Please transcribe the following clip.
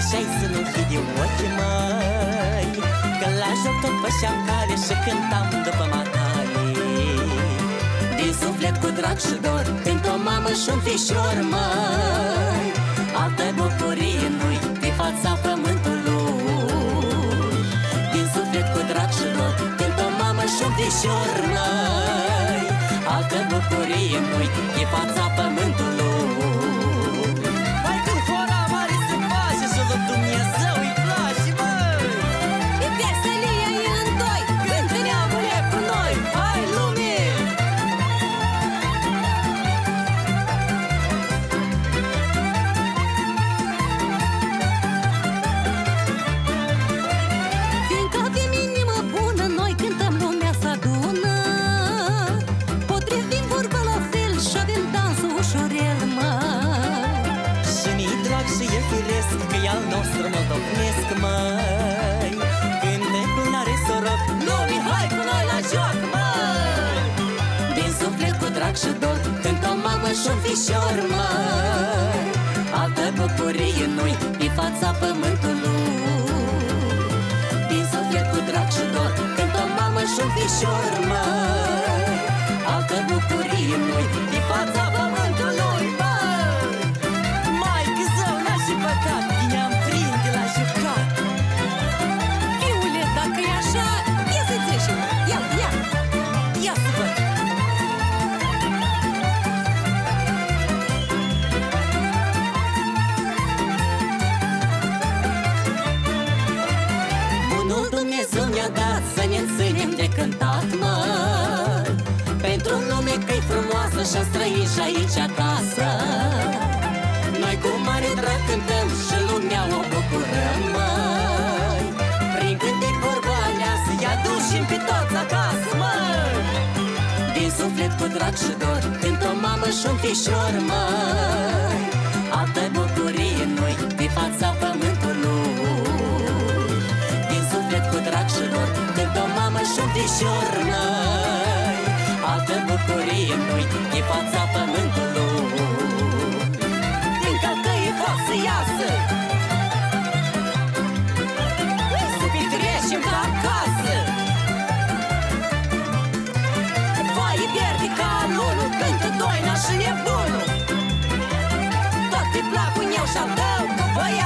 așa-i să nu de ochii măi Că la joc tot pășeam cale și cântam după matale Din suflet cu drag și dor Cânt o mamă și un fișor, măi. Altă bucurie nu-i pe fața pământului Din suflet cu drag și dor Cânt o mamă și un fișor, măi. Altă bucurie nu-i pe fața al suflet cu drag și dor Cânt o mamă și un fișor, măi Altă bucurie nu-i pe fața pământului. Din suflet cu drag și dor Cânt o mamă și un fișor, măi Altă bucurie nu-i și-a străit și aici acasă. Noi cu mare drag cântăm și lumea o bucurăm, măi. Prin cântec vorba aleasă, i aducem pe toți acasă, măi. Din suflet cu drag și dor, cânt o mamă și un fișor, măi. Altă bucurie noi pe fața pământului. Din suflet cu drag și dor, cânt o mamă și un fișor, măi Altă bucurie noi e fața pământului. Încă că e foc să iasă Să petrecem ca acasă Foaie pierde ca alunul Cântă doina și nebunul. Tot pe placul eu și-al tău cu băiat